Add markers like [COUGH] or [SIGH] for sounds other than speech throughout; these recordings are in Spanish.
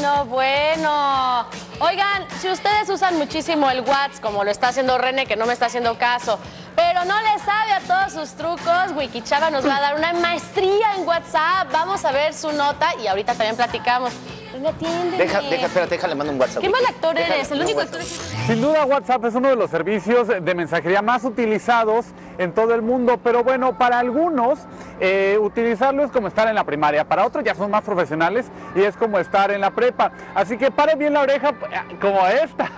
no, bueno. Oigan, si ustedes usan muchísimo el WhatsApp, como lo está haciendo René, que no me está haciendo caso, pero no le sabe a todos sus trucos, Wikichava nos va a dar una maestría en WhatsApp. Vamos a ver su nota y ahorita también platicamos. René, atiéndeme. Deja, deja, espérate, déjale, mando un WhatsApp. ¿Qué mal actor Déjale, eres? El único actor que... Sin duda WhatsApp es uno de los servicios de mensajería más utilizados en todo el mundo, pero bueno, para algunos eh, utilizarlo es como estar en la primaria, para otros ya son más profesionales y es como estar en la prepa. Así que pare bien la oreja eh, como esta,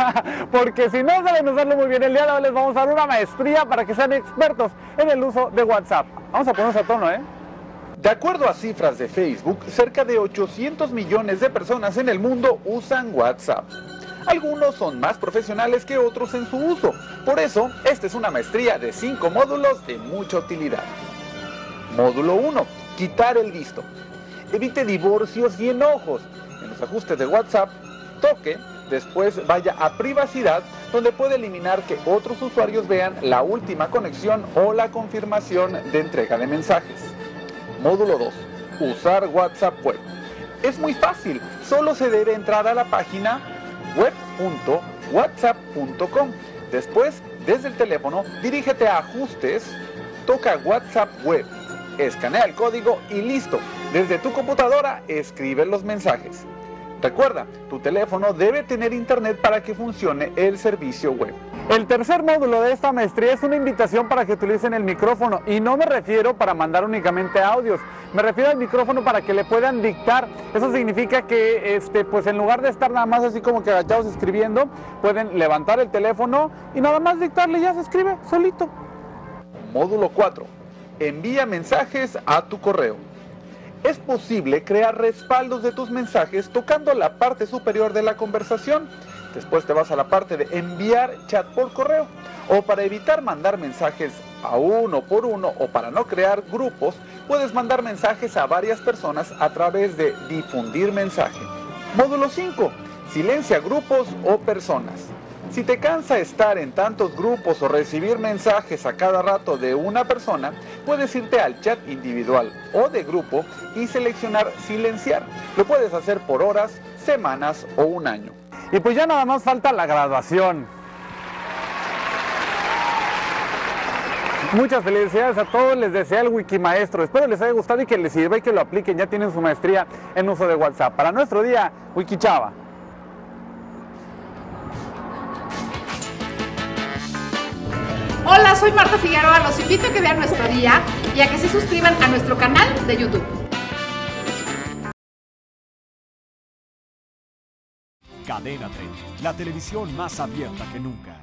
[LAUGHS] porque si no saben usarlo muy bien el día de hoy les vamos a dar una maestría para que sean expertos en el uso de WhatsApp. Vamos a ponernos a tono, ¿eh? De acuerdo a cifras de Facebook, cerca de 800 millones de personas en el mundo usan WhatsApp. Algunos son más profesionales que otros en su uso, por eso esta es una maestría de 5 módulos de mucha utilidad. Módulo 1. Quitar el visto. Evite divorcios y enojos. En los ajustes de WhatsApp, toque, después vaya a privacidad, donde puede eliminar que otros usuarios vean la última conexión o la confirmación de entrega de mensajes. Módulo 2. Usar WhatsApp Web. Es muy fácil, solo se debe entrar a la página web.whatsapp.com. Después, desde el teléfono, dirígete a Ajustes, toca WhatsApp Web, escanea el código y listo. Desde tu computadora, escribe los mensajes. Recuerda, tu teléfono debe tener internet para que funcione el servicio web. El tercer módulo de esta maestría es una invitación para que utilicen el micrófono y no me refiero para mandar únicamente audios, me refiero al micrófono para que le puedan dictar. Eso significa que este pues en lugar de estar nada más así como que agachados escribiendo, pueden levantar el teléfono y nada más dictarle ya se escribe solito. Módulo 4. Envía mensajes a tu correo. Es posible crear respaldos de tus mensajes tocando la parte superior de la conversación. Después te vas a la parte de enviar chat por correo. O para evitar mandar mensajes a uno por uno o para no crear grupos, puedes mandar mensajes a varias personas a través de difundir mensaje. Módulo 5. Silencia grupos o personas. Si te cansa estar en tantos grupos o recibir mensajes a cada rato de una persona, puedes irte al chat individual o de grupo y seleccionar silenciar. Lo puedes hacer por horas, semanas o un año. Y pues ya nada más falta la graduación. Muchas felicidades a todos, les desea el Wikimaestro. Espero les haya gustado y que les sirva y que lo apliquen. Ya tienen su maestría en uso de WhatsApp. Para nuestro día, Wikichava. Soy Marta Figueroa. Los invito a que vean nuestro día y a que se suscriban a nuestro canal de YouTube. Cadena 30, la televisión más abierta que nunca.